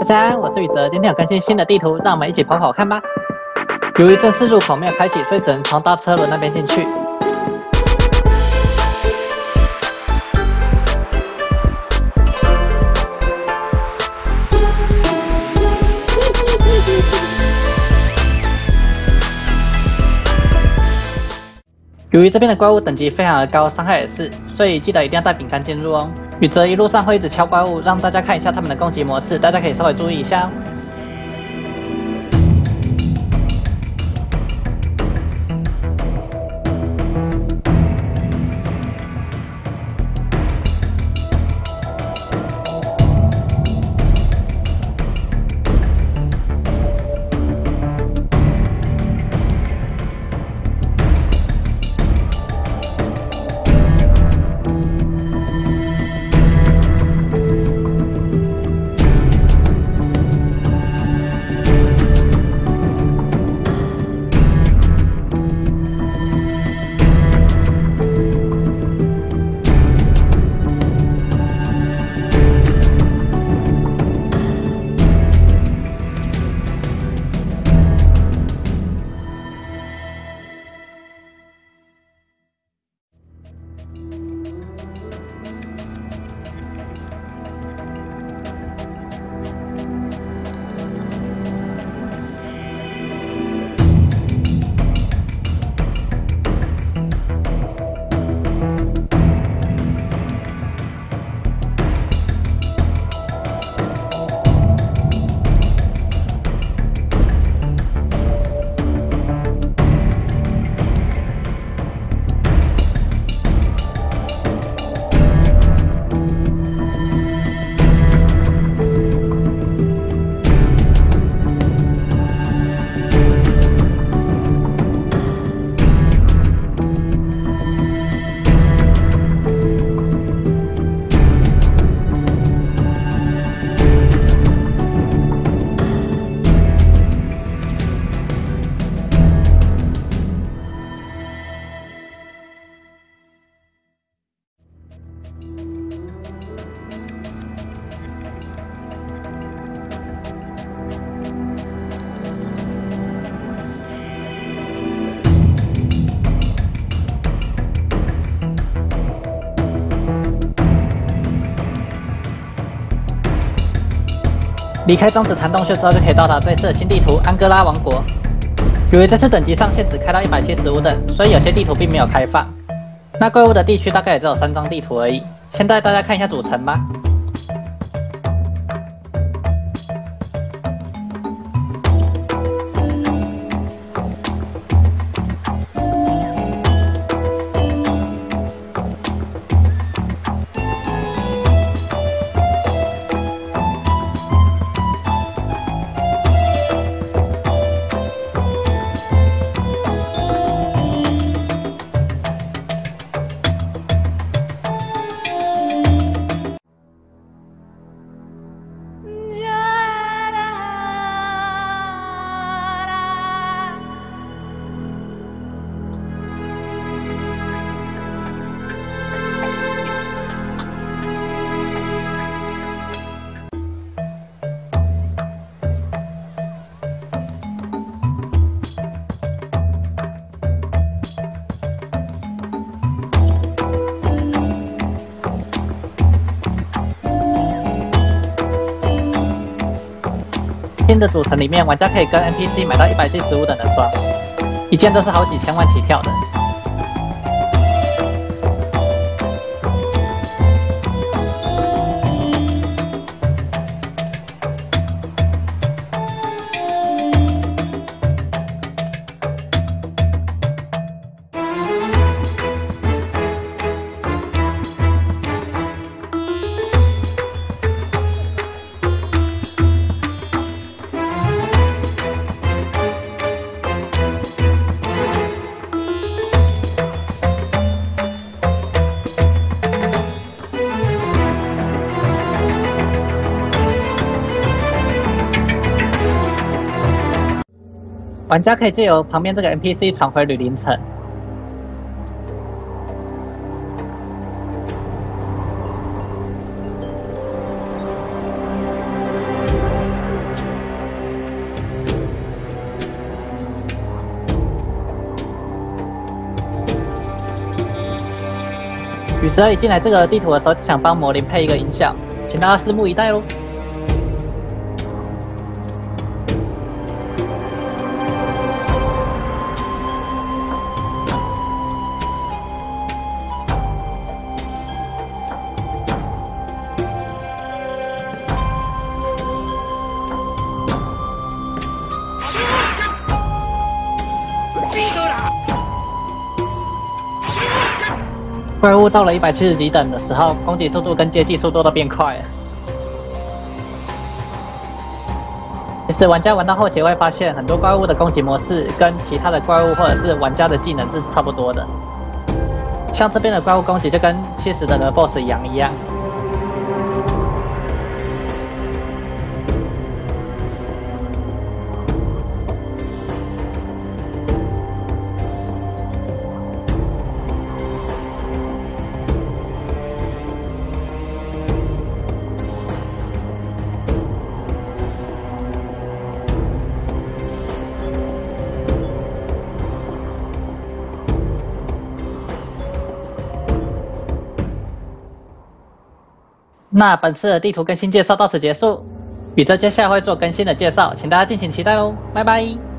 大家好，我是宇泽，今天有更新新的地图，让我们一起跑跑看吧。由于正式入口没有开启，所以只能从大车轮那边进去。由于这边的怪物等级非常的高，伤害也是，所以记得一定要带饼干进入哦。宇泽一路上会一直敲怪物，让大家看一下他们的攻击模式，大家可以稍微注意一下。离开中子弹洞穴之后，就可以到达这次的新地图安哥拉王国。由于这次等级上限只开到一百七十五等，所以有些地图并没有开放。那怪物的地区大概也只有三张地图而已。先带大家看一下主城吧。Mm. 新的组成里面，玩家可以跟 NPC 买到一百 G 十五等的装，一件都是好几千万起跳的。玩家可以借由旁边这个 NPC 传回吕林城。雨哲一进来这个地图的时候，想帮魔灵配一个音效，请大家拭目以待喽。怪物到了一百七十级等的时候，攻击速度跟接近速度都变快了。其实玩家玩到后期会发现，很多怪物的攻击模式跟其他的怪物或者是玩家的技能是差不多的。像这边的怪物攻击就跟七十等的 BOSS 一样一样。那本次的地图更新介绍到此结束，宇哲接下来会做更新的介绍，请大家敬请期待哦，拜拜。